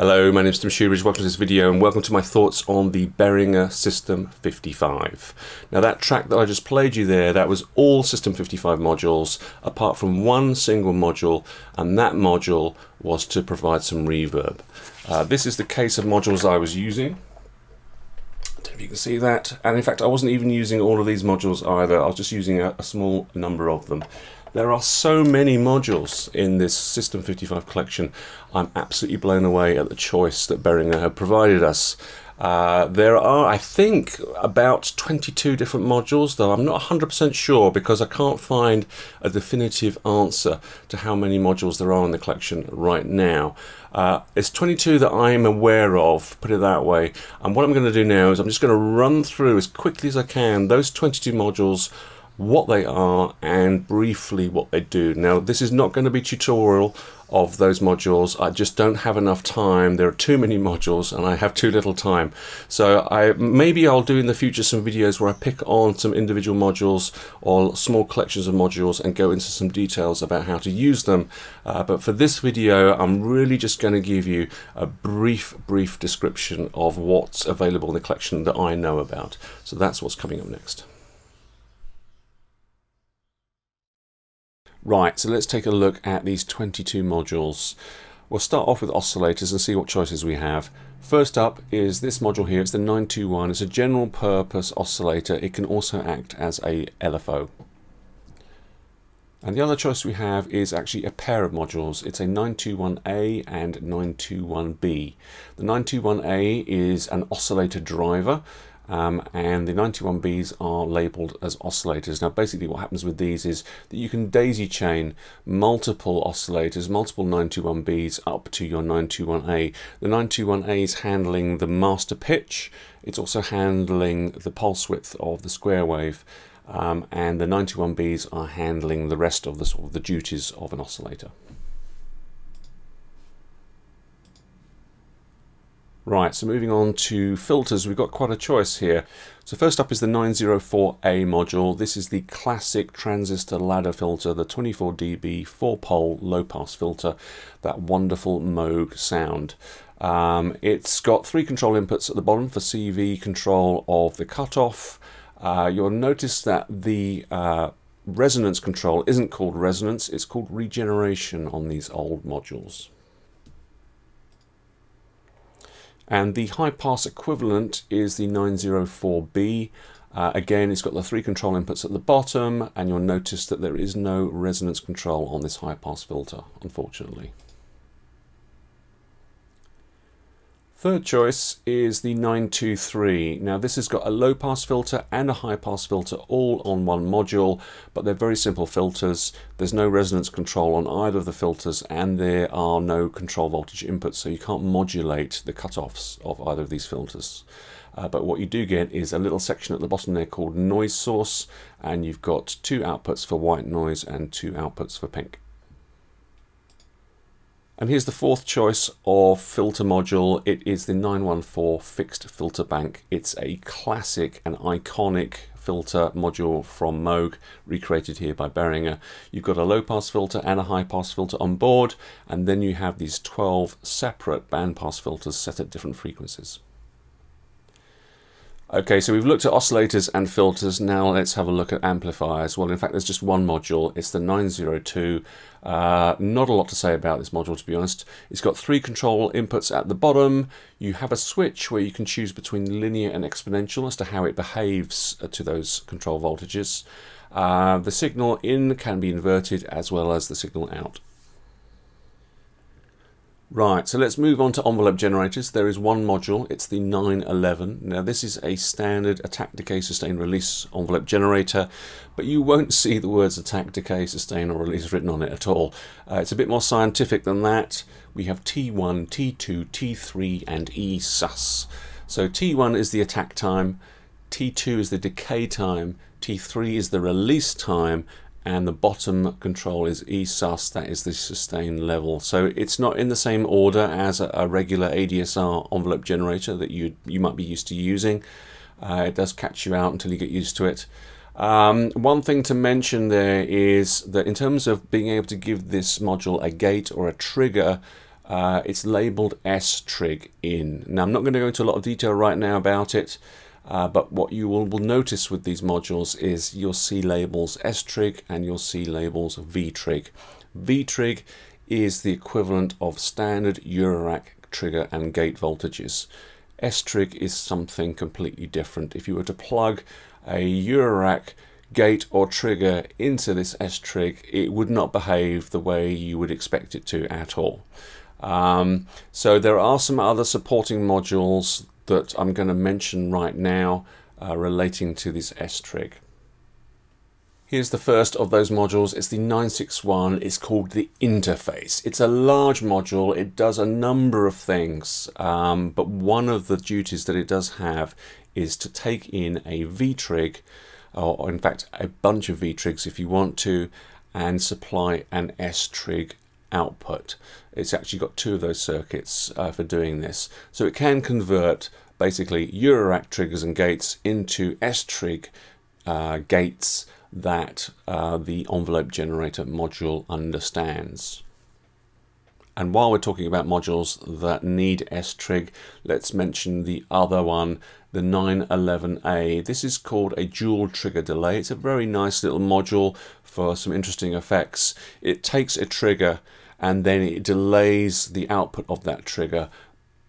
Hello, my name is Tim Shoebridge, welcome to this video and welcome to my thoughts on the Behringer System 55. Now that track that I just played you there, that was all System 55 modules apart from one single module and that module was to provide some reverb. Uh, this is the case of modules I was using. I don't know if you can see that. And in fact, I wasn't even using all of these modules either. I was just using a, a small number of them. There are so many modules in this System 55 collection. I'm absolutely blown away at the choice that Behringer have provided us. Uh, there are, I think, about 22 different modules, though I'm not 100% sure because I can't find a definitive answer to how many modules there are in the collection right now. Uh, it's 22 that I'm aware of, put it that way. And what I'm going to do now is I'm just going to run through as quickly as I can those 22 modules what they are and briefly what they do. Now this is not going to be tutorial of those modules. I just don't have enough time. There are too many modules and I have too little time. So I maybe I'll do in the future some videos where I pick on some individual modules or small collections of modules and go into some details about how to use them. Uh, but for this video, I'm really just going to give you a brief, brief description of what's available in the collection that I know about. So that's what's coming up next. Right, so let's take a look at these 22 modules. We'll start off with oscillators and see what choices we have. First up is this module here, it's the 921. It's a general purpose oscillator. It can also act as a LFO. And the other choice we have is actually a pair of modules. It's a 921A and 921B. The 921A is an oscillator driver um, and the 91Bs are labeled as oscillators. Now basically what happens with these is that you can daisy chain multiple oscillators, multiple 921Bs up to your 921A. The 921A is handling the master pitch, it's also handling the pulse width of the square wave um, and the 91Bs are handling the rest of the, sort of the duties of an oscillator. Right, so moving on to filters, we've got quite a choice here. So first up is the 904A module. This is the classic transistor ladder filter, the 24 dB 4-pole low-pass filter, that wonderful Moog sound. Um, it's got three control inputs at the bottom for CV control of the cutoff. Uh, you'll notice that the uh, resonance control isn't called resonance, it's called regeneration on these old modules. And the high pass equivalent is the 904B. Uh, again, it's got the three control inputs at the bottom, and you'll notice that there is no resonance control on this high pass filter, unfortunately. Third choice is the 923. Now this has got a low pass filter and a high pass filter all on one module, but they're very simple filters. There's no resonance control on either of the filters and there are no control voltage inputs, so you can't modulate the cutoffs of either of these filters. Uh, but what you do get is a little section at the bottom there called noise source, and you've got two outputs for white noise and two outputs for pink. And here's the fourth choice of filter module. It is the 914 fixed filter bank. It's a classic and iconic filter module from Moog, recreated here by Behringer. You've got a low pass filter and a high pass filter on board, and then you have these 12 separate band pass filters set at different frequencies. Okay, so we've looked at oscillators and filters. Now let's have a look at amplifiers. Well, in fact, there's just one module. It's the 902. Uh, not a lot to say about this module, to be honest. It's got three control inputs at the bottom. You have a switch where you can choose between linear and exponential as to how it behaves uh, to those control voltages. Uh, the signal in can be inverted as well as the signal out. Right, so let's move on to envelope generators. There is one module, it's the 911. Now this is a standard attack, decay, sustain, release envelope generator, but you won't see the words attack, decay, sustain or release written on it at all. Uh, it's a bit more scientific than that. We have T1, T2, T3 and ESUS. So T1 is the attack time, T2 is the decay time, T3 is the release time, and the bottom control is ESUS, that is the sustain level. So it's not in the same order as a, a regular ADSR envelope generator that you, you might be used to using. Uh, it does catch you out until you get used to it. Um, one thing to mention there is that in terms of being able to give this module a gate or a trigger, uh, it's labeled S-Trig in. Now I'm not going to go into a lot of detail right now about it, uh, but what you will, will, notice with these modules is you'll see labels S-Trig and you'll see labels V-Trig. V-Trig is the equivalent of standard Eurorack trigger and gate voltages. S-Trig is something completely different. If you were to plug a Eurorack gate or trigger into this S-Trig, it would not behave the way you would expect it to at all. Um, so there are some other supporting modules that I'm going to mention right now uh, relating to this S-Trig. Here's the first of those modules. It's the 961. It's called the interface. It's a large module. It does a number of things, um, but one of the duties that it does have is to take in a V-trig, or in fact a bunch of V-trigs if you want to, and supply an S-trig output. It's actually got two of those circuits uh, for doing this. So it can convert basically Eurorack triggers and gates into S-trig uh, gates that uh, the envelope generator module understands. And while we're talking about modules that need S-Trig, let's mention the other one, the 911A. This is called a dual trigger delay. It's a very nice little module for some interesting effects. It takes a trigger and then it delays the output of that trigger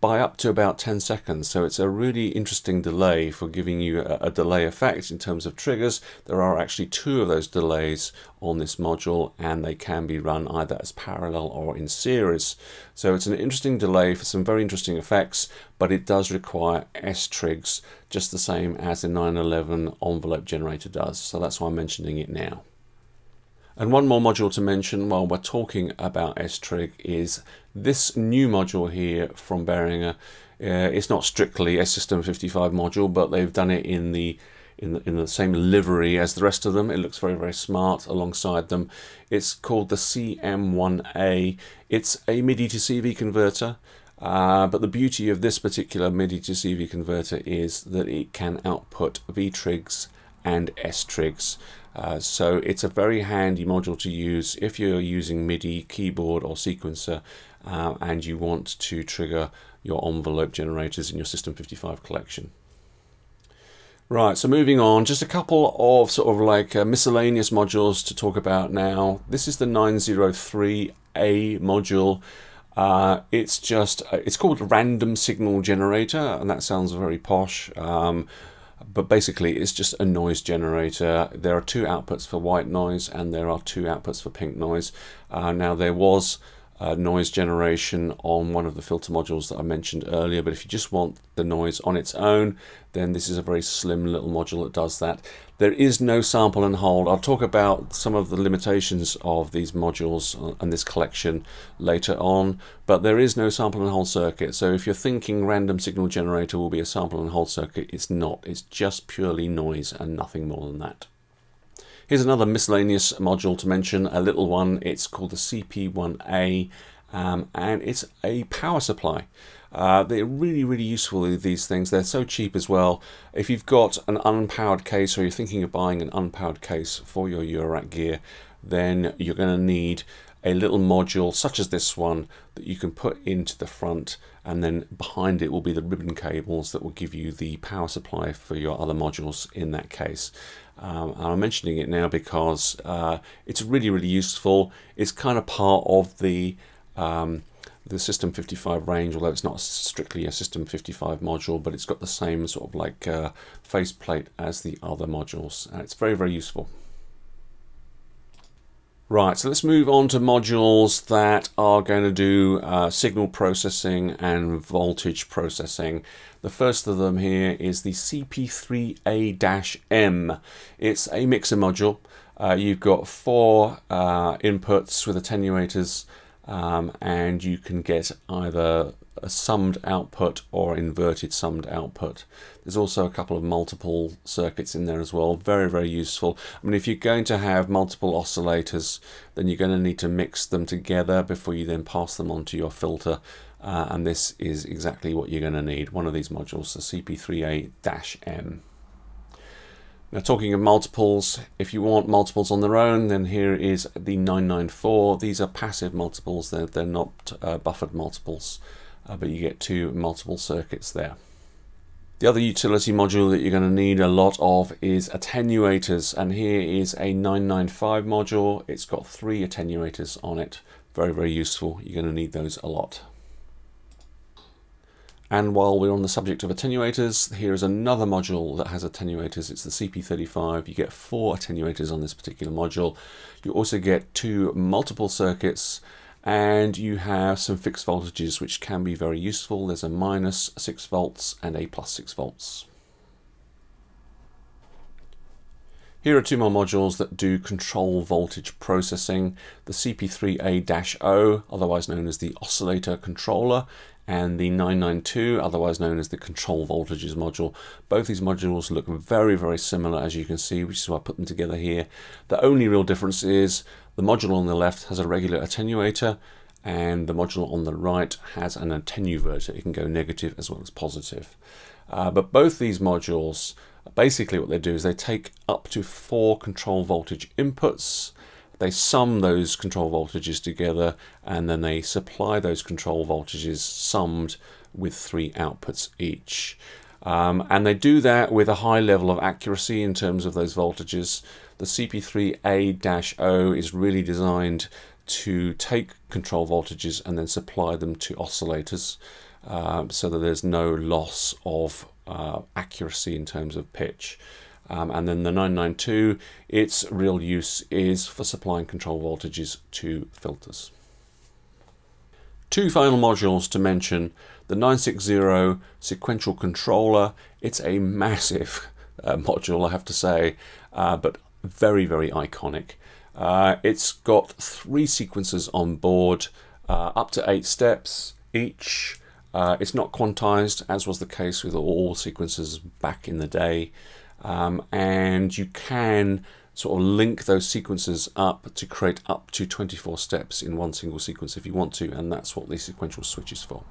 by up to about 10 seconds. So it's a really interesting delay for giving you a, a, delay effect in terms of triggers. There are actually two of those delays on this module and they can be run either as parallel or in series. So it's an interesting delay for some very interesting effects, but it does require S-trigs just the same as the 911 envelope generator does. So that's why I'm mentioning it now. And one more module to mention while we're talking about S-Trig is this new module here from Behringer. Uh, it's not strictly a System 55 module, but they've done it in the in the, in the same livery as the rest of them. It looks very, very smart alongside them. It's called the CM1A. It's a MIDI to CV converter. Uh, but the beauty of this particular MIDI to CV converter is that it can output V-trigs and S-trigs. Uh, so it's a very handy module to use if you're using MIDI keyboard or sequencer uh, and you want to trigger your envelope generators in your System 55 collection. Right, so moving on, just a couple of sort of like uh, miscellaneous modules to talk about now. This is the 903A module. Uh, it's just, uh, it's called random signal generator, and that sounds very posh. Um, but basically it's just a noise generator. There are two outputs for white noise and there are two outputs for pink noise. Uh, now there was uh, noise generation on one of the filter modules that I mentioned earlier but if you just want the noise on its own then this is a very slim little module that does that. There is no sample and hold. I'll talk about some of the limitations of these modules uh, and this collection later on but there is no sample and hold circuit so if you're thinking random signal generator will be a sample and hold circuit it's not. It's just purely noise and nothing more than that. Here's another miscellaneous module to mention, a little one. It's called the CP1A um, and it's a power supply. Uh, they're really, really useful, these things. They're so cheap as well. If you've got an unpowered case or you're thinking of buying an unpowered case for your Eurorack gear, then you're going to need a little module such as this one that you can put into the front and then behind it will be the ribbon cables that will give you the power supply for your other modules in that case. Um, I'm mentioning it now because uh, it's really, really useful. It's kind of part of the um, the System 55 range, although it's not strictly a System 55 module, but it's got the same sort of like uh, faceplate as the other modules. And it's very, very useful. Right, so let's move on to modules that are going to do uh, signal processing and voltage processing. The first of them here is the CP3A-M. It's a mixer module. Uh, you've got four uh, inputs with attenuators um, and you can get either a summed output or inverted summed output. There's also a couple of multiple circuits in there as well, very, very useful. I mean, if you're going to have multiple oscillators, then you're going to need to mix them together before you then pass them onto your filter. Uh, and this is exactly what you're going to need, one of these modules, the CP3A-M. Now, talking of multiples, if you want multiples on their own, then here is the 994. These are passive multiples, they're, they're not uh, buffered multiples, uh, but you get two multiple circuits there. The other utility module that you're going to need a lot of is attenuators, and here is a 995 module. It's got three attenuators on it. Very, very useful. You're going to need those a lot. And while we're on the subject of attenuators, here is another module that has attenuators. It's the CP35. You get four attenuators on this particular module. You also get two multiple circuits and you have some fixed voltages which can be very useful. There's a minus 6 volts and a plus 6 volts. Here are two more modules that do control voltage processing. The CP3A-O, otherwise known as the oscillator controller, and the 992, otherwise known as the control voltages module. Both these modules look very, very similar as you can see, which is why I put them together here. The only real difference is the module on the left has a regular attenuator and the module on the right has an attenuverter. It can go negative as well as positive. Uh, but both these modules, basically what they do is they take up to four control voltage inputs they sum those control voltages together and then they supply those control voltages summed with three outputs each. Um, and they do that with a high level of accuracy in terms of those voltages. The CP3A-O is really designed to take control voltages and then supply them to oscillators uh, so that there's no loss of uh, accuracy in terms of pitch. Um, and then the 992, its real use is for supplying control voltages to filters. Two final modules to mention. The 960 sequential controller, it's a massive uh, module, I have to say, uh, but very, very iconic. Uh, it's got three sequences on board, uh, up to eight steps each. Uh, it's not quantized, as was the case with all sequences back in the day um, and you can sort of link those sequences up to create up to 24 steps in one single sequence if you want to and that's what the sequential switch is for.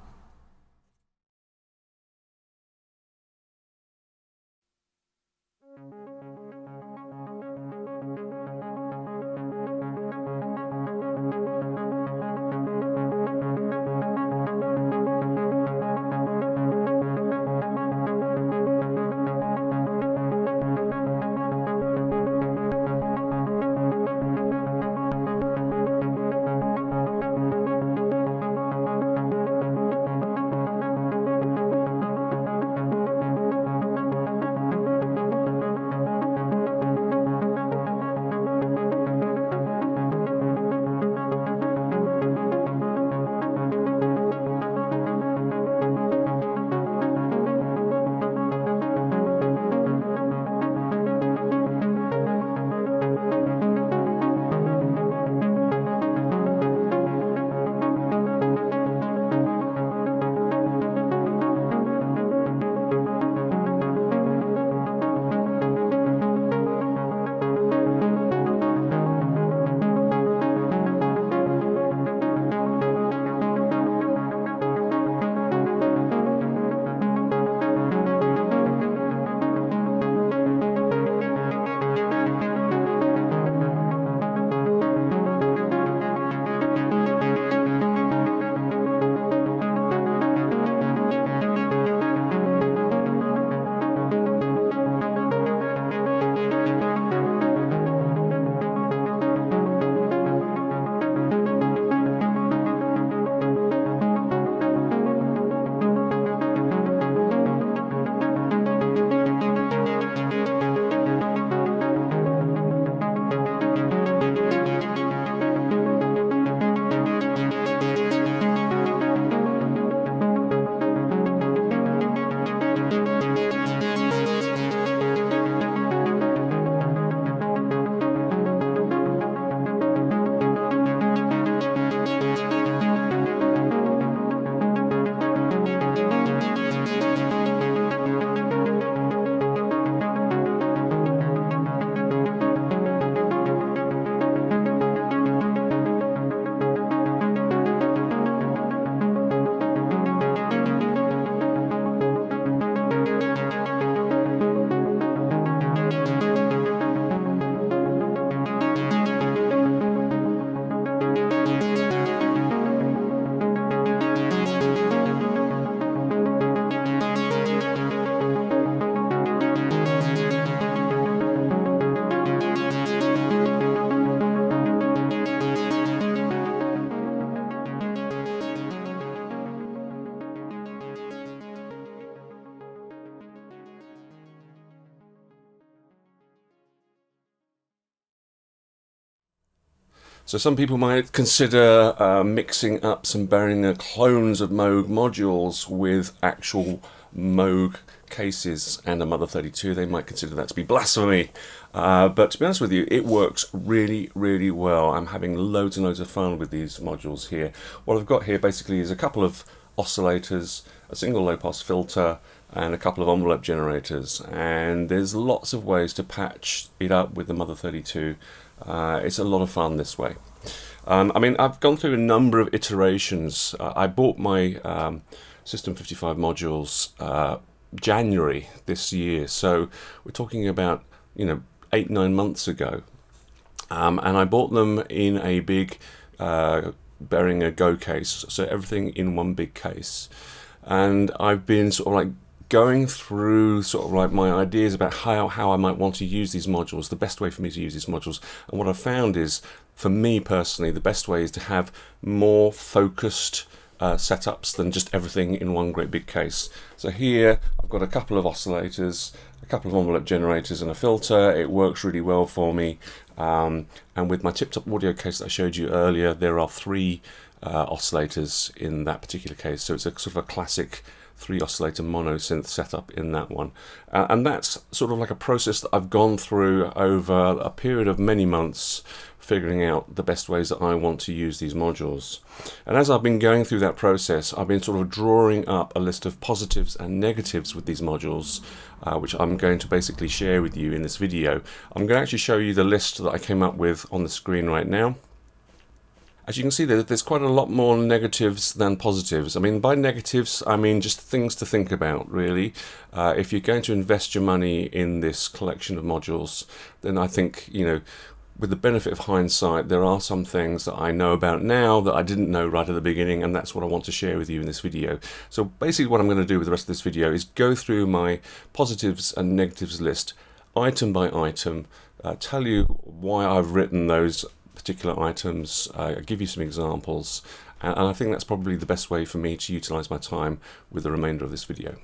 So some people might consider uh, mixing up some Behringer clones of Moog modules with actual Moog cases and a Mother 32. They might consider that to be blasphemy. Uh, but to be honest with you, it works really, really well. I'm having loads and loads of fun with these modules here. What I've got here basically is a couple of oscillators, a single low pass filter, and a couple of envelope generators. And there's lots of ways to patch it up with the Mother 32 uh, it's a lot of fun this way. Um, I mean, I've gone through a number of iterations. Uh, I bought my um, System 55 modules uh, January this year, so we're talking about you know eight nine months ago, um, and I bought them in a big uh, Behringer Go case, so everything in one big case, and I've been sort of like going through sort of like my ideas about how, how I might want to use these modules, the best way for me to use these modules. And what I've found is, for me personally, the best way is to have more focused uh, setups than just everything in one great big case. So here I've got a couple of oscillators, a couple of envelope generators and a filter. It works really well for me. Um, and with my tip-top audio case that I showed you earlier, there are three uh, oscillators in that particular case. So it's a sort of a classic three oscillator mono synth setup in that one. Uh, and that's sort of like a process that I've gone through over a period of many months figuring out the best ways that I want to use these modules. And as I've been going through that process, I've been sort of drawing up a list of positives and negatives with these modules, uh, which I'm going to basically share with you in this video. I'm going to actually show you the list that I came up with on the screen right now. As you can see, there's quite a lot more negatives than positives. I mean, by negatives, I mean just things to think about, really. Uh, if you're going to invest your money in this collection of modules, then I think, you know, with the benefit of hindsight, there are some things that I know about now that I didn't know right at the beginning, and that's what I want to share with you in this video. So basically what I'm going to do with the rest of this video is go through my positives and negatives list, item by item, uh, tell you why I've written those particular items, uh, give you some examples, and, and I think that's probably the best way for me to utilize my time with the remainder of this video.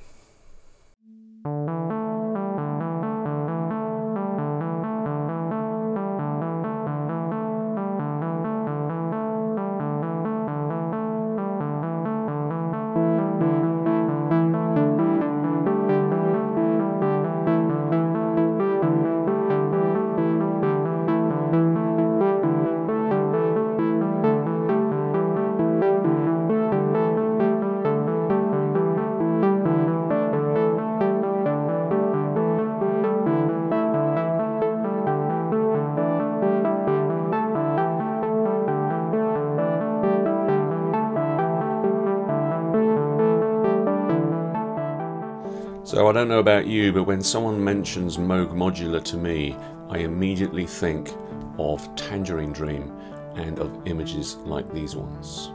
About you, but when someone mentions Moog Modular to me, I immediately think of Tangerine Dream and of images like these ones.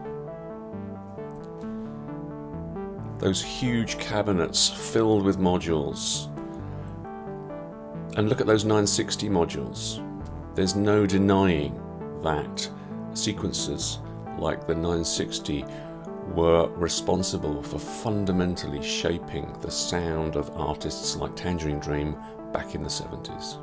Those huge cabinets filled with modules. And look at those 960 modules. There's no denying that sequences like the 960 were responsible for fundamentally shaping the sound of artists like Tangerine Dream back in the 70s.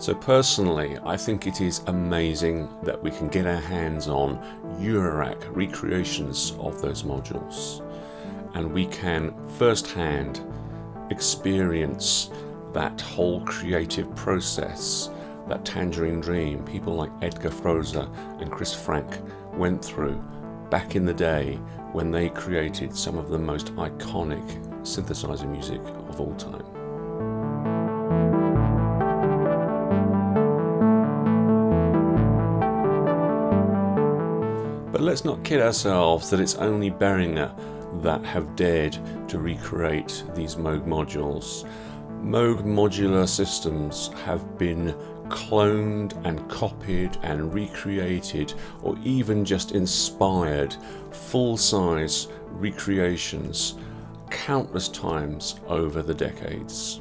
So personally, I think it is amazing that we can get our hands on Eurorack recreations of those modules and we can firsthand experience that whole creative process that Tangerine Dream, people like Edgar Froese and Chris Franke went through back in the day when they created some of the most iconic synthesizer music of all time. But let's not kid ourselves that it's only Behringer that have dared to recreate these Moog modules. Moog modular systems have been cloned and copied and recreated or even just inspired full-size recreations countless times over the decades.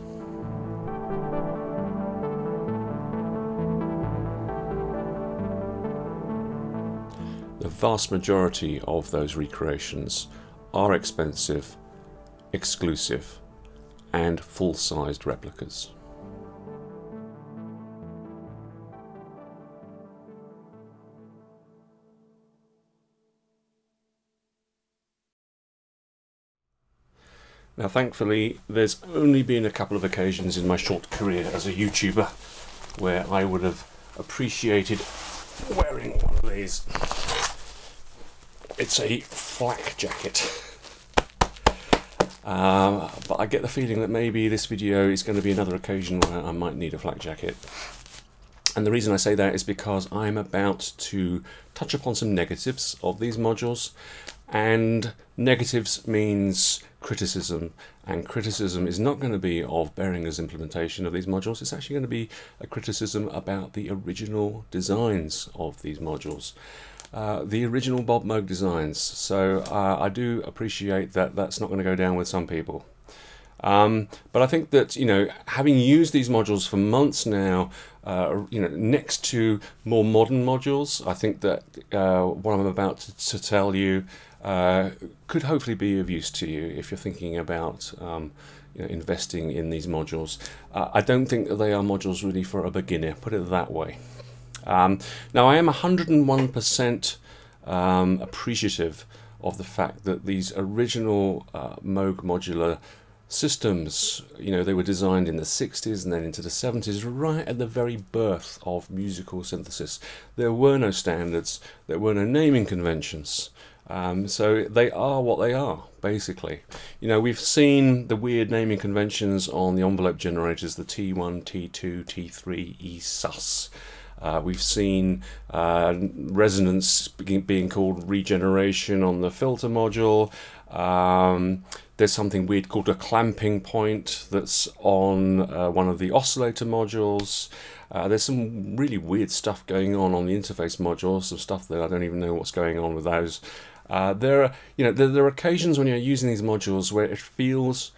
The vast majority of those recreations are expensive, exclusive and full-sized replicas. Now, thankfully, there's only been a couple of occasions in my short career as a YouTuber where I would have appreciated wearing one of these. It's a flak jacket. Um, but I get the feeling that maybe this video is going to be another occasion where I might need a flak jacket. And the reason I say that is because I'm about to touch upon some negatives of these modules. And negatives means criticism. And criticism is not going to be of Behringer's implementation of these modules. It's actually going to be a criticism about the original designs of these modules. Uh, the original Bob Moog designs. So uh, I do appreciate that that's not going to go down with some people. Um, but I think that you know, having used these modules for months now, uh, you know, next to more modern modules, I think that uh, what I'm about to, to tell you uh, could hopefully be of use to you if you're thinking about um, you know, investing in these modules. Uh, I don't think that they are modules really for a beginner. Put it that way. Um, now, I am 101% um, appreciative of the fact that these original uh, Moog modular systems, you know, they were designed in the 60s and then into the 70s, right at the very birth of musical synthesis. There were no standards, there were no naming conventions. Um, so they are what they are, basically. You know, we've seen the weird naming conventions on the envelope generators, the T1, T2, T3, ESUS. Uh, we've seen uh, resonance being called regeneration on the filter module. Um, there's something weird called a clamping point that's on uh, one of the oscillator modules. Uh, there's some really weird stuff going on on the interface module, some stuff that I don't even know what's going on with those. Uh, there are, you know, there, there, are occasions when you're using these modules where it feels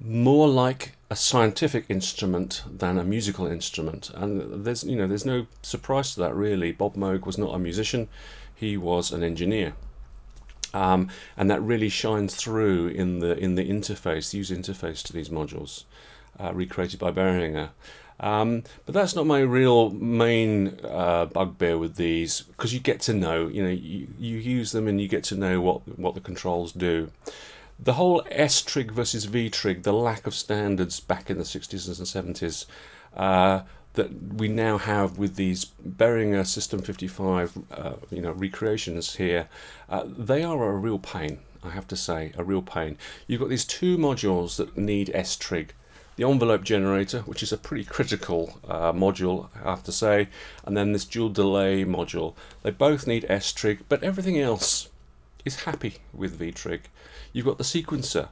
more like a scientific instrument than a musical instrument, and there's, you know, there's no surprise to that really. Bob Moog was not a musician; he was an engineer, um, and that really shines through in the in the interface, the user interface to these modules, uh, recreated by Behringer. Um, but that's not my real main uh, bugbear with these because you get to know, you know, you, you use them and you get to know what, what the controls do. The whole S trig versus V trig, the lack of standards back in the 60s and 70s uh, that we now have with these Behringer System 55, uh, you know, recreations here, uh, they are a real pain. I have to say, a real pain. You've got these two modules that need S trig the envelope generator, which is a pretty critical uh, module, I have to say, and then this dual delay module. They both need S-trig, but everything else is happy with V-trig. You've got the sequencer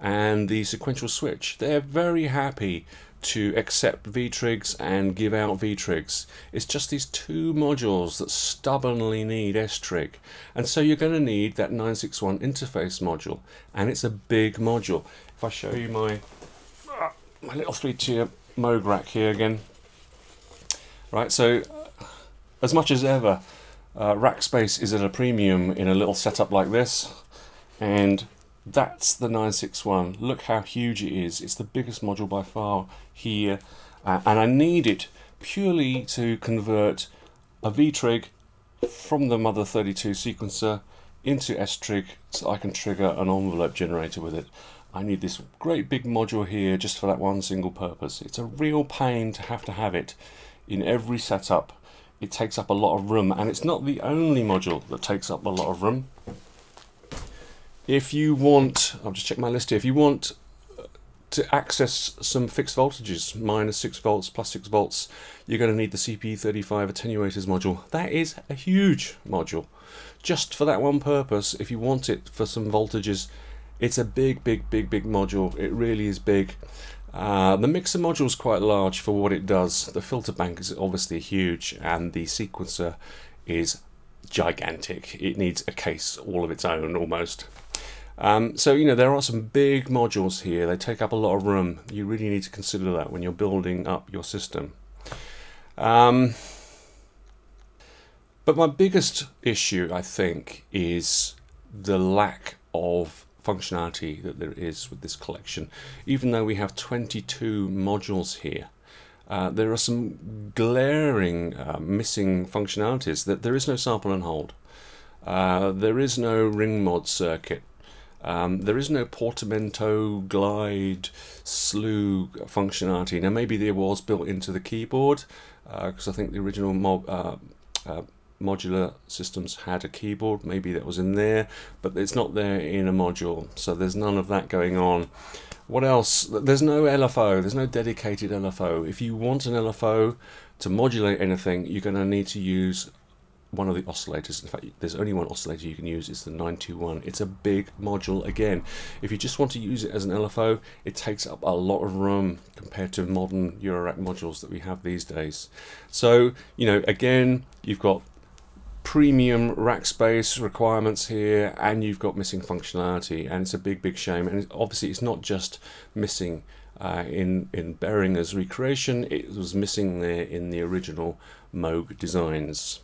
and the sequential switch. They're very happy to accept V-trigs and give out V-trigs. It's just these two modules that stubbornly need S-trig. And so you're going to need that 961 interface module. And it's a big module. If I show you my my little three tier Moog rack here again. Right, so as much as ever, uh, rack space is at a premium in a little setup like this, and that's the 961. Look how huge it is. It's the biggest module by far here, uh, and I need it purely to convert a V-trig from the Mother 32 sequencer into S-trig so I can trigger an envelope generator with it. I need this great big module here just for that one single purpose. It's a real pain to have to have it in every setup. It takes up a lot of room and it's not the only module that takes up a lot of room. If you want, I'll just check my list here, if you want uh, to access some fixed voltages, minus 6 volts, plus 6 volts, you're going to need the CP35 attenuators module. That is a huge module. Just for that one purpose, if you want it for some voltages it's a big, big, big, big module. It really is big. Uh, the mixer module is quite large for what it does. The filter bank is obviously huge, and the sequencer is gigantic. It needs a case all of its own almost. Um, so, you know, there are some big modules here. They take up a lot of room. You really need to consider that when you're building up your system. Um, but my biggest issue, I think, is the lack of functionality that there is with this collection. Even though we have 22 modules here, uh, there are some glaring uh, missing functionalities. That there is no sample and hold. Uh, there is no ring mod circuit. Um, there is no portamento, glide, slew functionality. Now, maybe there was built into the keyboard because uh, I think the original mo uh, uh, modular systems had a keyboard. Maybe that was in there, but it's not there in a module. So there's none of that going on. What else? There's no LFO. There's no dedicated LFO. If you want an LFO to modulate anything, you're going to need to use one of the oscillators. In fact, there's only one oscillator you can use. It's the 921. It's a big module. Again, if you just want to use it as an LFO, it takes up a lot of room compared to modern Eurorack modules that we have these days. So, you know, again, you've got premium rack space requirements here and you've got missing functionality and it's a big big shame. And obviously it's not just missing uh, in in Behringer's recreation it was missing there in the original Moog designs.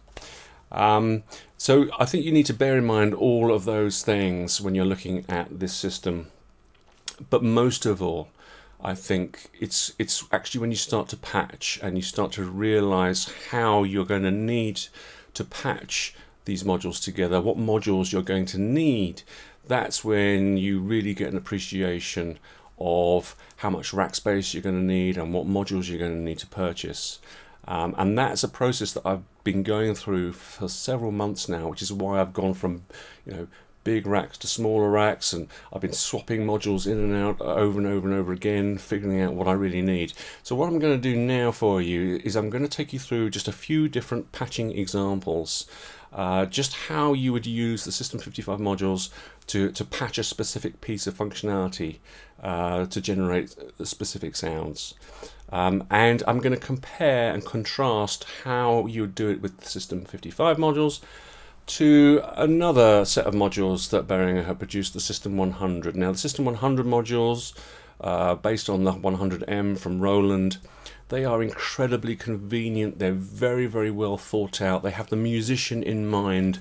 Um, so I think you need to bear in mind all of those things when you're looking at this system. But most of all I think it's it's actually when you start to patch and you start to realize how you're going to need to patch these modules together, what modules you're going to need, that's when you really get an appreciation of how much rack space you're going to need and what modules you're going to need to purchase. Um, and that's a process that I've been going through for several months now, which is why I've gone from, you know, big racks to smaller racks and I've been swapping modules in and out over and over and over again figuring out what I really need so what I'm going to do now for you is I'm going to take you through just a few different patching examples uh, just how you would use the System 55 modules to, to patch a specific piece of functionality uh, to generate specific sounds. Um, and I'm going to compare and contrast how you would do it with the System 55 modules to another set of modules that Behringer had produced, the System 100. Now, the System 100 modules, uh, based on the 100M from Roland, they are incredibly convenient. They're very, very well thought out. They have the musician in mind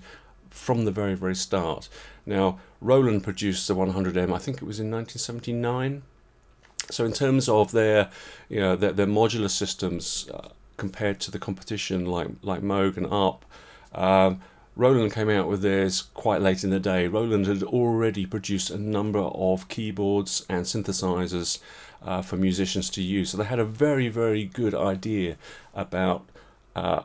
from the very, very start. Now, Roland produced the 100M, I think it was in 1979. So, in terms of their, you know, their, their modular systems uh, compared to the competition like like Moog and ARP, um, Roland came out with theirs quite late in the day. Roland had already produced a number of keyboards and synthesizers uh, for musicians to use. So they had a very, very good idea about uh,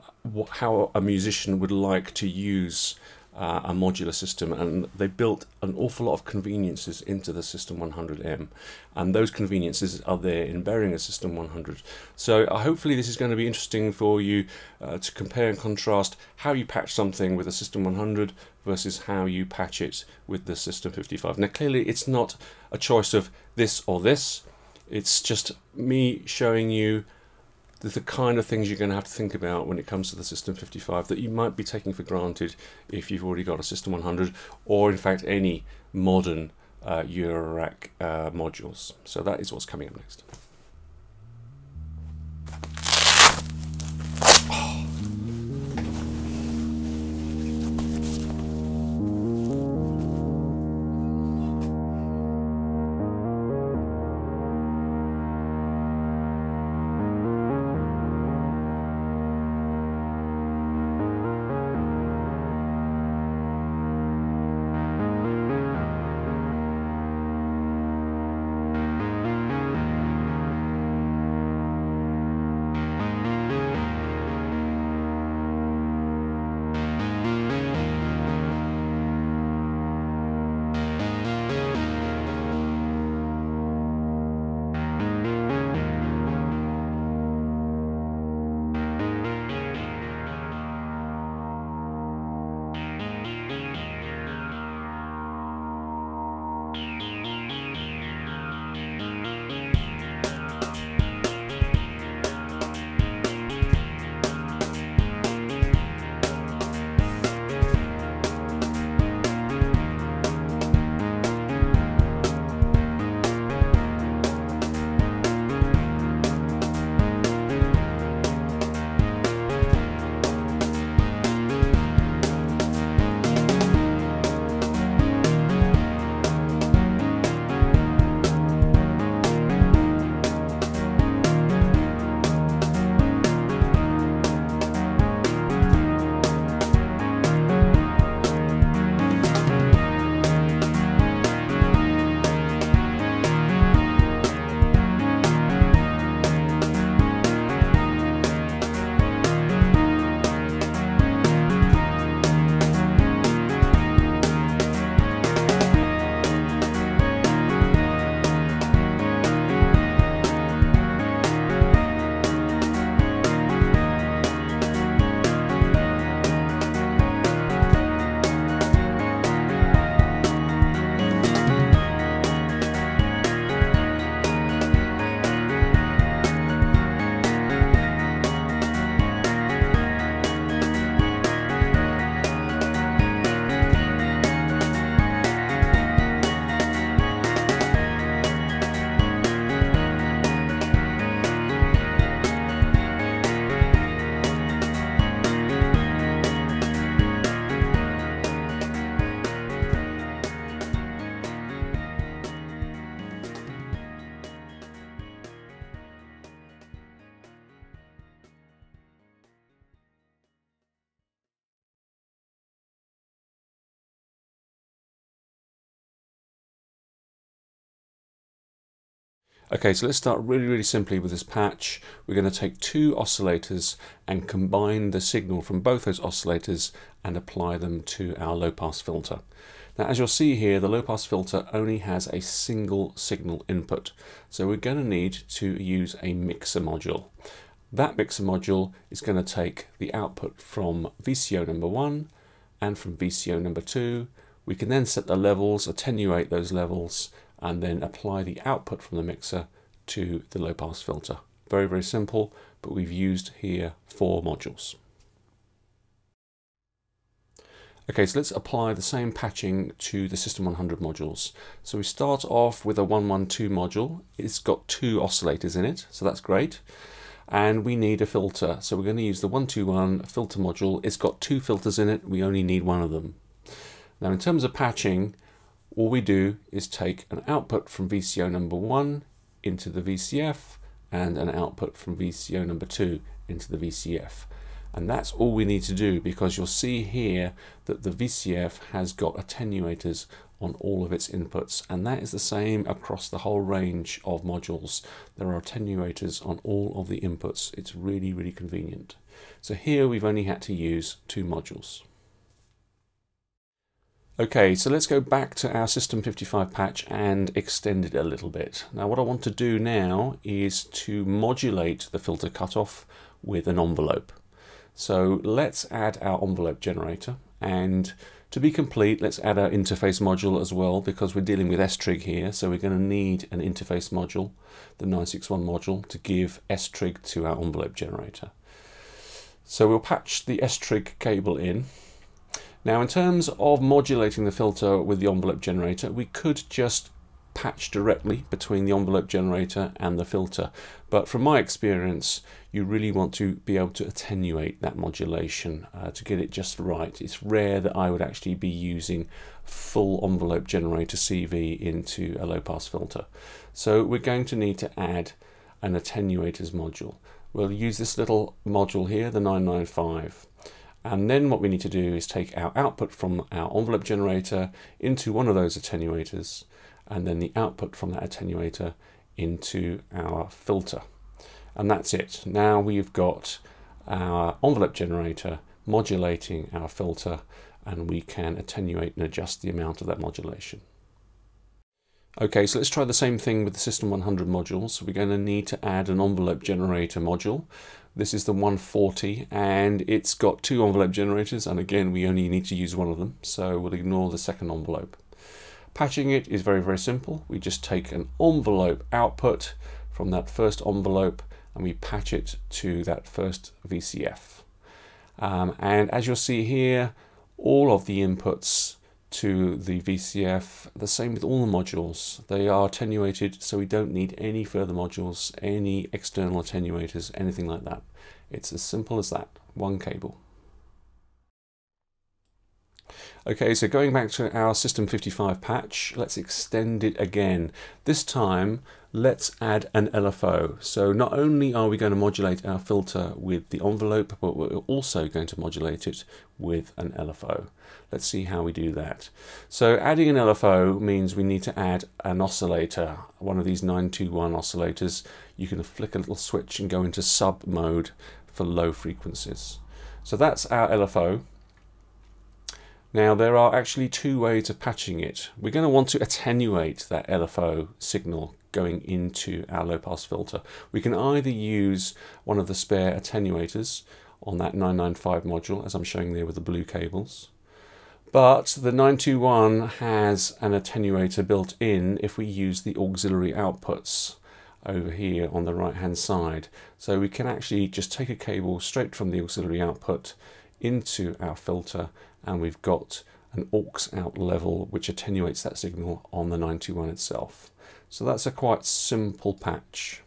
how a musician would like to use uh, a modular system and they built an awful lot of conveniences into the System 100M and those conveniences are there in Behringer System 100 so uh, hopefully this is going to be interesting for you uh, to compare and contrast how you patch something with a System 100 versus how you patch it with the System 55 now clearly it's not a choice of this or this. It's just me showing you the, the kind of things you're going to have to think about when it comes to the System 55 that you might be taking for granted if you've already got a System 100 or in fact any modern uh, Eurorack uh, modules. So that is what's coming up next. Okay, so let's start really, really simply with this patch. We're going to take two oscillators and combine the signal from both those oscillators and apply them to our low pass filter. Now, as you'll see here, the low pass filter only has a single signal input. So we're going to need to use a mixer module. That mixer module is going to take the output from VCO number one and from VCO number two. We can then set the levels, attenuate those levels, and then apply the output from the mixer to the low pass filter. Very, very simple, but we've used here four modules. Okay, so let's apply the same patching to the System 100 modules. So we start off with a 112 module. It's got two oscillators in it, so that's great. And we need a filter. So we're going to use the 121 filter module. It's got two filters in it. We only need one of them. Now in terms of patching, all we do is take an output from VCO number one into the VCF and an output from VCO number two into the VCF. And that's all we need to do because you'll see here that the VCF has got attenuators on all of its inputs and that is the same across the whole range of modules. There are attenuators on all of the inputs. It's really, really convenient. So here we've only had to use two modules. Okay, so let's go back to our System 55 patch and extend it a little bit. Now what I want to do now is to modulate the filter cutoff with an envelope. So let's add our envelope generator and to be complete let's add our interface module as well because we're dealing with S-Trig here so we're going to need an interface module, the 961 module, to give S-Trig to our envelope generator. So we'll patch the S-Trig cable in now in terms of modulating the filter with the envelope generator, we could just patch directly between the envelope generator and the filter. But from my experience, you really want to be able to attenuate that modulation uh, to get it just right. It's rare that I would actually be using full envelope generator CV into a low pass filter. So we're going to need to add an attenuators module. We'll use this little module here, the 995. And then what we need to do is take our output from our envelope generator into one of those attenuators, and then the output from that attenuator into our filter. And that's it. Now we've got our envelope generator modulating our filter, and we can attenuate and adjust the amount of that modulation. Okay, so let's try the same thing with the System 100 modules. We're going to need to add an envelope generator module. This is the 140 and it's got two envelope generators and again we only need to use one of them so we'll ignore the second envelope. Patching it is very very simple. We just take an envelope output from that first envelope and we patch it to that first VCF. Um, and as you'll see here all of the inputs to the VCF. The same with all the modules. They are attenuated, so we don't need any further modules, any external attenuators, anything like that. It's as simple as that, one cable. Okay, so going back to our System 55 patch, let's extend it again. This time, let's add an LFO. So not only are we going to modulate our filter with the envelope, but we're also going to modulate it with an LFO. Let's see how we do that. So adding an LFO means we need to add an oscillator, one of these 921 oscillators. You can flick a little switch and go into sub mode for low frequencies. So that's our LFO. Now there are actually two ways of patching it. We're going to want to attenuate that LFO signal going into our low pass filter. We can either use one of the spare attenuators on that 995 module as I'm showing there with the blue cables. But the 921 has an attenuator built in if we use the auxiliary outputs over here on the right hand side. So we can actually just take a cable straight from the auxiliary output into our filter and we've got an aux out level which attenuates that signal on the 91 itself. So that's a quite simple patch.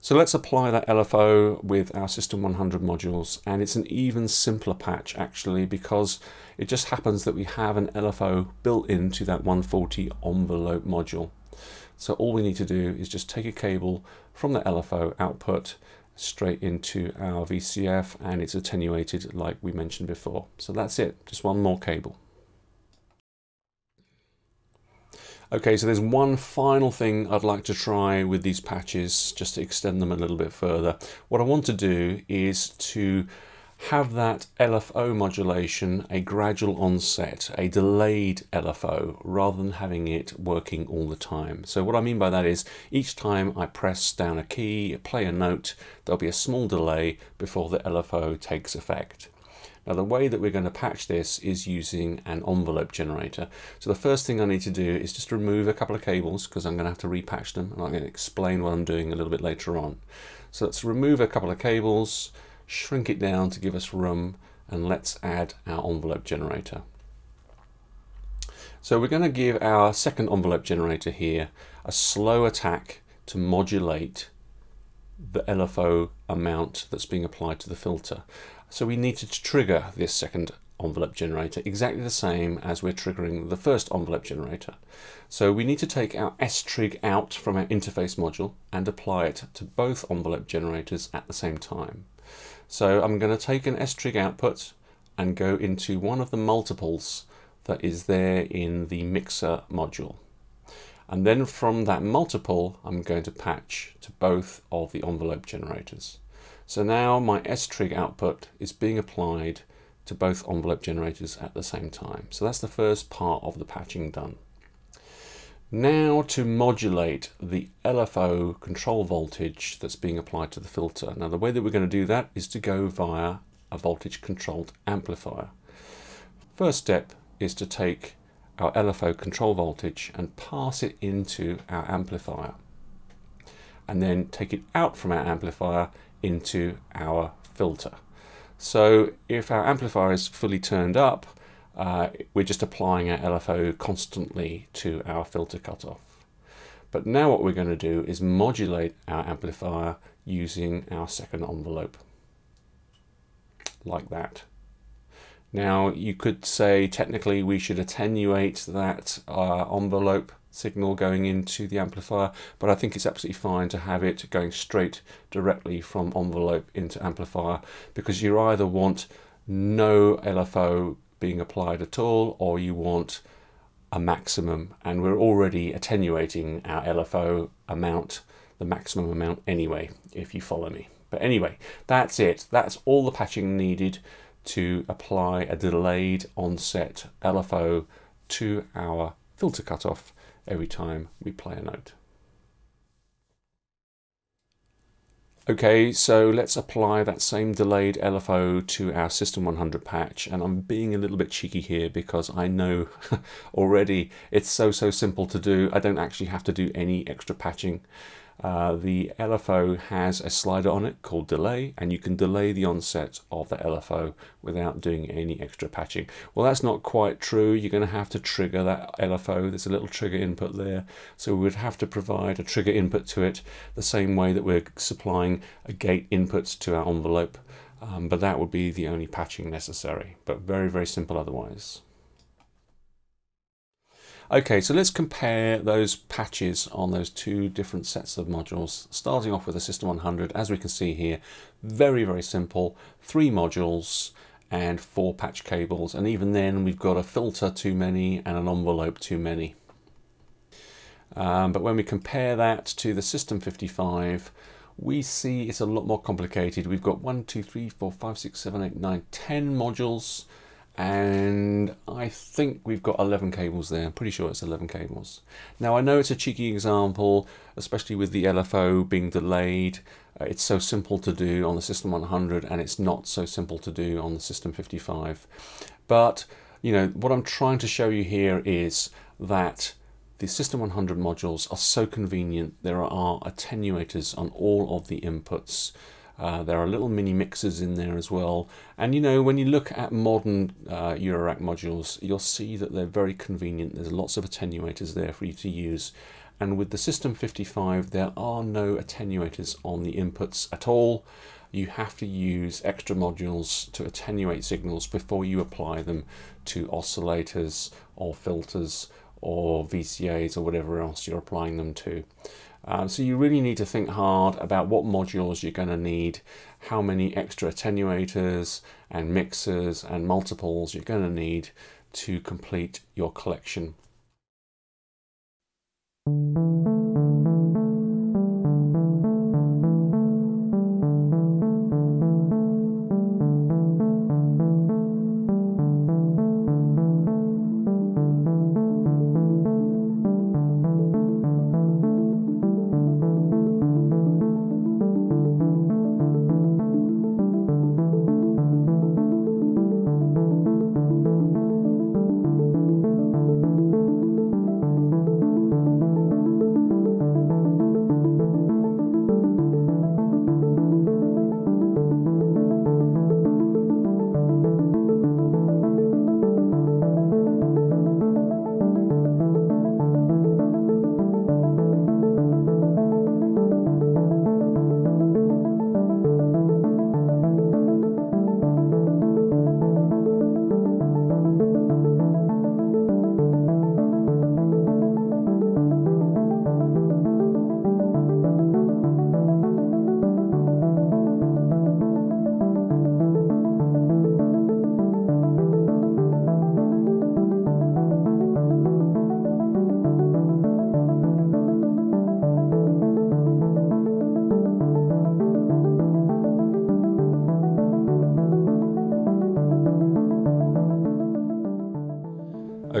So let's apply that LFO with our System 100 modules and it's an even simpler patch actually because it just happens that we have an LFO built into that 140 envelope module. So all we need to do is just take a cable from the LFO output straight into our VCF and it's attenuated like we mentioned before. So that's it, just one more cable. Okay, so there's one final thing I'd like to try with these patches, just to extend them a little bit further. What I want to do is to have that LFO modulation a gradual onset, a delayed LFO, rather than having it working all the time. So what I mean by that is each time I press down a key, play a note, there'll be a small delay before the LFO takes effect. Now the way that we're going to patch this is using an envelope generator. So the first thing I need to do is just remove a couple of cables because I'm going to have to repatch them and I'm going to explain what I'm doing a little bit later on. So let's remove a couple of cables, shrink it down to give us room and let's add our envelope generator. So we're going to give our second envelope generator here a slow attack to modulate the LFO amount that's being applied to the filter. So we need to trigger this second envelope generator exactly the same as we're triggering the first envelope generator. So we need to take our strig out from our interface module and apply it to both envelope generators at the same time. So I'm going to take an strig output and go into one of the multiples that is there in the mixer module. And then from that multiple, I'm going to patch to both of the envelope generators. So now my strig output is being applied to both envelope generators at the same time. So that's the first part of the patching done. Now to modulate the LFO control voltage that's being applied to the filter. Now the way that we're going to do that is to go via a voltage controlled amplifier. First step is to take our LFO control voltage and pass it into our amplifier and then take it out from our amplifier into our filter. So if our amplifier is fully turned up, uh, we're just applying our LFO constantly to our filter cutoff. But now what we're going to do is modulate our amplifier using our second envelope, like that. Now you could say technically we should attenuate that uh, envelope signal going into the amplifier, but I think it's absolutely fine to have it going straight directly from envelope into amplifier because you either want no LFO being applied at all or you want a maximum and we're already attenuating our LFO amount, the maximum amount anyway, if you follow me. But anyway, that's it. That's all the patching needed to apply a delayed onset LFO to our filter cutoff every time we play a note. Okay, so let's apply that same delayed LFO to our System 100 patch. And I'm being a little bit cheeky here because I know already it's so, so simple to do. I don't actually have to do any extra patching. Uh, the LFO has a slider on it called delay and you can delay the onset of the LFO without doing any extra patching. Well that's not quite true, you're going to have to trigger that LFO, there's a little trigger input there so we would have to provide a trigger input to it the same way that we're supplying a gate input to our envelope um, but that would be the only patching necessary but very very simple otherwise. Okay, so let's compare those patches on those two different sets of modules. Starting off with the System 100, as we can see here, very, very simple. Three modules and four patch cables. And even then, we've got a filter too many and an envelope too many. Um, but when we compare that to the System 55, we see it's a lot more complicated. We've got one, two, three, four, five, six, seven, eight, nine, ten modules and I think we've got 11 cables there. I'm pretty sure it's 11 cables. Now I know it's a cheeky example, especially with the LFO being delayed. Uh, it's so simple to do on the System 100 and it's not so simple to do on the System 55. But, you know, what I'm trying to show you here is that the System 100 modules are so convenient. There are attenuators on all of the inputs. Uh, there are little mini mixers in there as well. And you know, when you look at modern uh, Eurorack modules, you'll see that they're very convenient. There's lots of attenuators there for you to use. And with the System 55, there are no attenuators on the inputs at all. You have to use extra modules to attenuate signals before you apply them to oscillators or filters or VCAs or whatever else you're applying them to. Um, so you really need to think hard about what modules you're going to need, how many extra attenuators and mixers and multiples you're going to need to complete your collection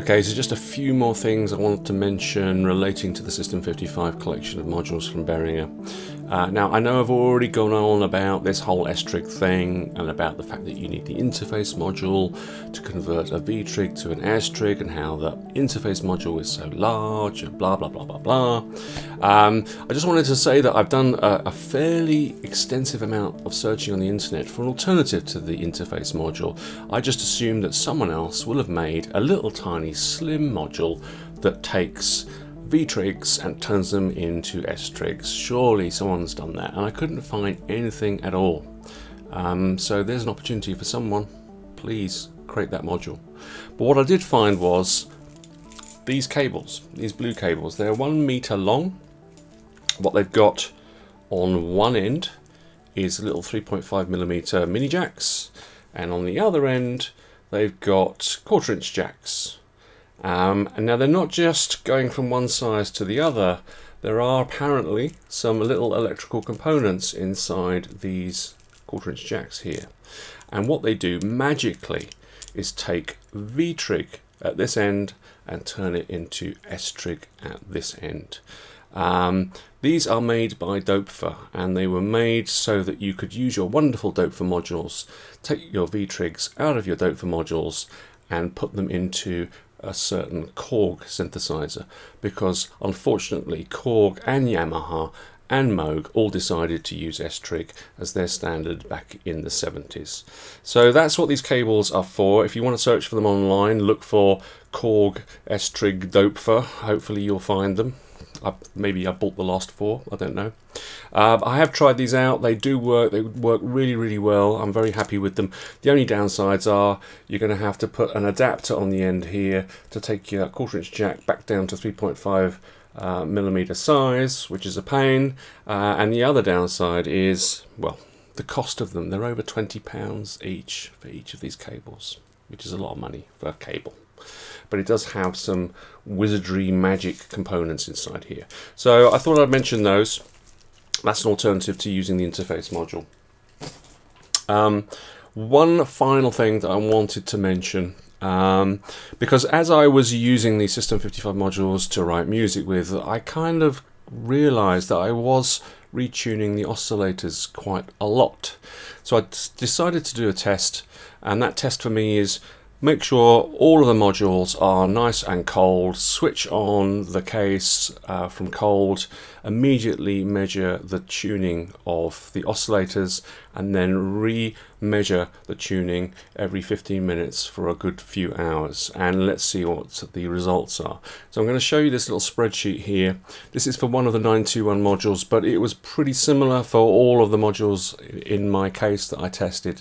Okay, so just a few more things I want to mention relating to the System 55 collection of modules from Behringer. Uh, now, I know I've already gone on about this whole S-Trig thing and about the fact that you need the interface module to convert a V-Trig to an S-Trig and how the interface module is so large and blah blah blah blah blah. Um, I just wanted to say that I've done a, a, fairly extensive amount of searching on the internet for an alternative to the interface module. I just assumed that someone else will have made a little tiny slim module that takes V-trigs and turns them into S-trigs. Surely someone's done that, and I couldn't find anything at all. Um, so there's an opportunity for someone. Please create that module. But what I did find was these cables, these blue cables. They're one meter long. What they've got on one end is little 3.5 millimeter mini jacks, and on the other end they've got quarter inch jacks. Um, and now they're not just going from one size to the other, there are apparently some little electrical components inside these quarter inch jacks here. And what they do magically is take V-trig at this end and turn it into S-trig at this end. Um, these are made by Doepfer and they were made so that you could use your wonderful Doepfer modules, take your V-trigs out of your Doepfer modules and put them into a certain Korg synthesizer because unfortunately Korg and Yamaha and Moog all decided to use S-Trig as their standard back in the 70s. So that's what these cables are for. If you want to search for them online, look for Korg S-Trig Doepfer. Hopefully you'll find them. I, maybe I bought the last four, I don't know. Uh, I have tried these out, they do work, they work really, really well. I'm very happy with them. The only downsides are you're going to have to put an adapter on the end here to take your quarter inch jack back down to 3.5 uh, millimeter size, which is a pain. Uh, and the other downside is, well, the cost of them. They're over £20 each for each of these cables, which is a lot of money for a cable but it does have some wizardry magic components inside here. So I thought I'd mention those. That's an alternative to using the interface module. Um, one final thing that I wanted to mention um, because as I was using the System 55 modules to write music with, I kind of realized that I was retuning the oscillators quite a lot. So I decided to do a test, and that test for me is Make sure all of the modules are nice and cold. Switch on the case uh, from cold. Immediately measure the tuning of the oscillators and then re-measure the tuning every 15 minutes for a good few hours. And let's see what the results are. So I'm going to show you this little spreadsheet here. This is for one of the 921 modules, but it was pretty similar for all of the modules in my case that I tested.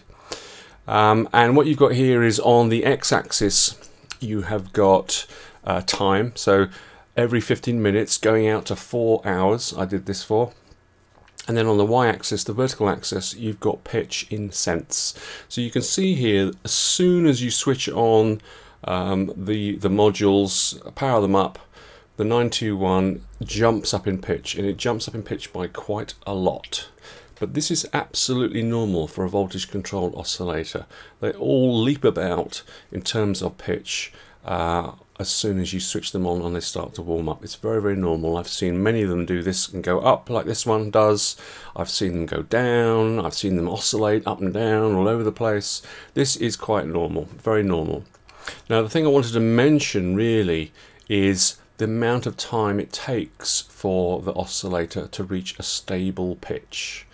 Um, and what you've got here is on the x-axis you have got uh, time. So every 15 minutes going out to four hours I did this for. And then on the y-axis the vertical axis you've got pitch in cents. So you can see here as soon as you switch on um, the the modules power them up the 921 jumps up in pitch and it jumps up in pitch by quite a lot. But this is absolutely normal for a voltage controlled oscillator. They all leap about in terms of pitch uh, as soon as you switch them on and they start to warm up. It's very, very normal. I've seen many of them do this and go up like this one does. I've seen them go down. I've seen them oscillate up and down all over the place. This is quite normal, very normal. Now, the thing I wanted to mention really is the amount of time it takes for the oscillator to reach a stable pitch.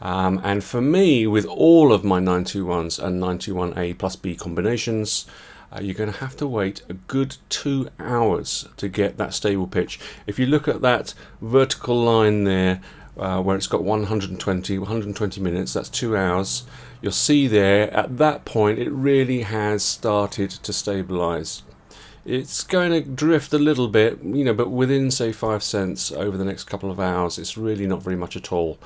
Um, and for me, with all of my 921s and 921A plus B combinations, uh, you're going to have to wait a good two hours to get that stable pitch. If you look at that vertical line there, uh, where it's got 120, 120 minutes, that's two hours, you'll see there at that point it really has started to stabilize. It's going to drift a little bit, you know, but within say five cents over the next couple of hours, it's really not very much at all.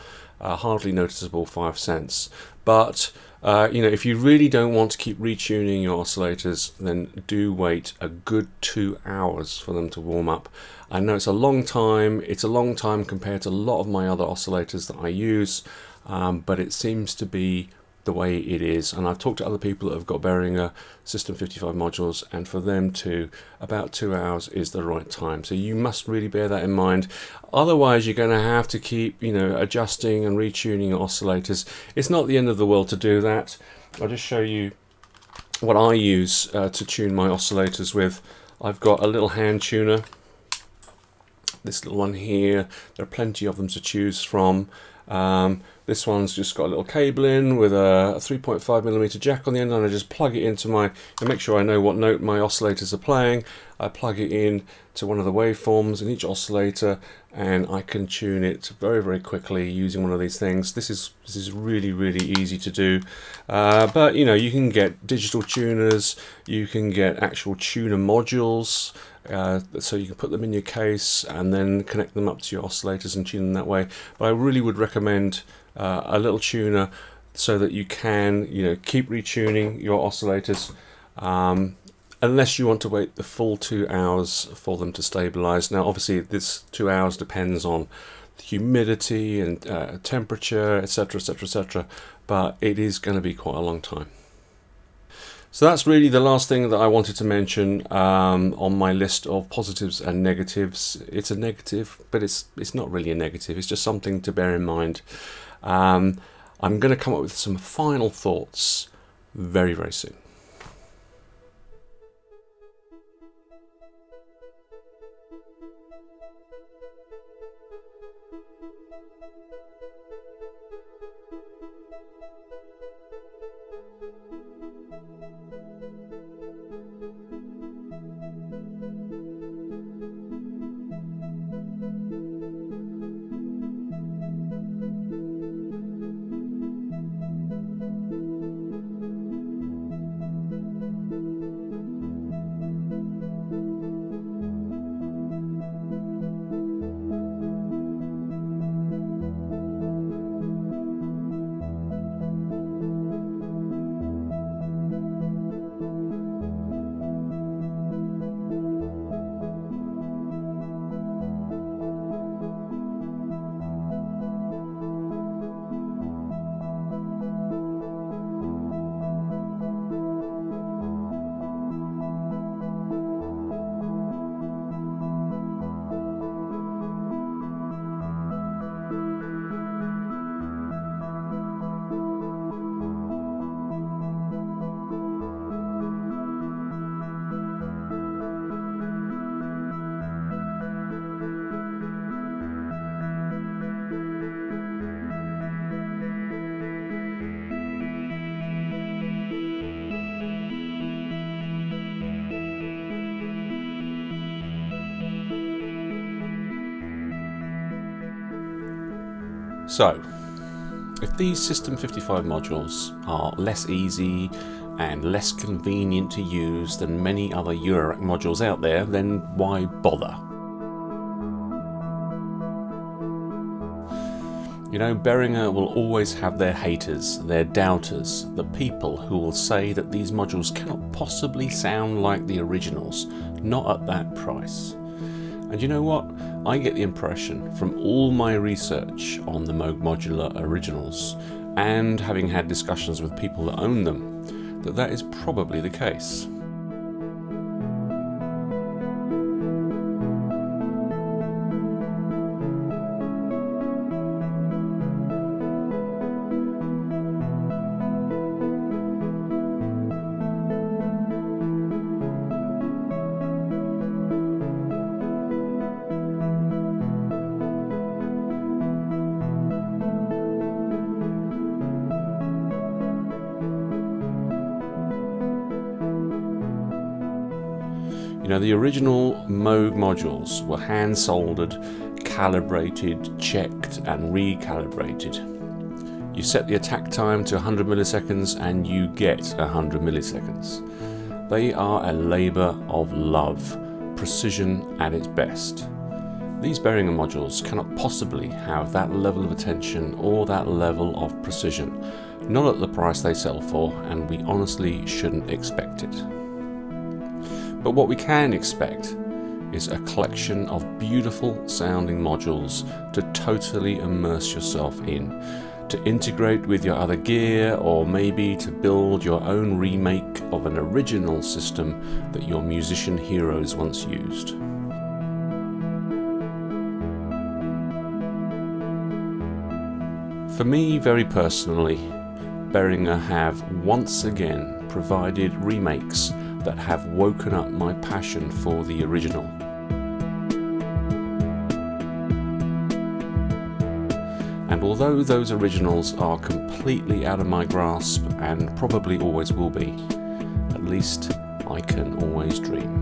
Uh, hardly noticeable five cents. But uh, you know, if you really don't want to keep retuning your oscillators, then do wait a good two hours for them to warm up. I know it's a long time. It's a long time compared to a lot of my other oscillators that I use, um, but it seems to be the way it is. And I've talked to other people that have got Behringer System 55 modules and for them too, about two hours is the right time. So you must really bear that in mind. Otherwise you're going to have to keep you know adjusting and retuning your oscillators. It's not the end of the world to do that. I'll just show you what I use uh, to tune my oscillators with. I've got a little hand tuner. This little one here. There are plenty of them to choose from. Um, this one's just got a little cable in with a 3.5 millimeter jack on the end and I just plug it into my, and make sure I know what note my oscillators are playing. I plug it in to one of the waveforms in each oscillator and I can tune it very very quickly using one of these things. This is this is really really easy to do uh, but you know you can get digital tuners, you can get actual tuner modules uh, so you can put them in your case and then connect them up to your oscillators and tune them that way. But I really would recommend uh, a little tuner so that you can you know keep retuning your oscillators um, unless you want to wait the full two hours for them to stabilize. Now obviously this two hours depends on humidity and uh, temperature etc etc etc but it is going to be quite a long time. So that's really the last thing that I wanted to mention um, on my list of positives and negatives. It's a negative, but it's it's not really a negative. It's just something to bear in mind. Um, I'm going to come up with some final thoughts very, very soon. So, if these System 55 modules are less easy and less convenient to use than many other Eurorack modules out there, then why bother? You know, Behringer will always have their haters, their doubters, the people who will say that these modules cannot possibly sound like the originals, not at that price. And you know what? I get the impression from all my research on the Moog Modular originals and having had discussions with people that own them that that is probably the case. Original Moog modules were hand soldered, calibrated, checked, and recalibrated. You set the attack time to 100 milliseconds and you get 100 milliseconds. They are a labour of love, precision at its best. These Behringer modules cannot possibly have that level of attention or that level of precision, not at the price they sell for, and we honestly shouldn't expect it. But what we can expect is a collection of beautiful sounding modules to totally immerse yourself in, to integrate with your other gear, or maybe to build your own remake of an original system that your musician heroes once used. For me, very personally, Behringer have once again provided remakes that have woken up my passion for the original. And although those originals are completely out of my grasp and probably always will be, at least I can always dream.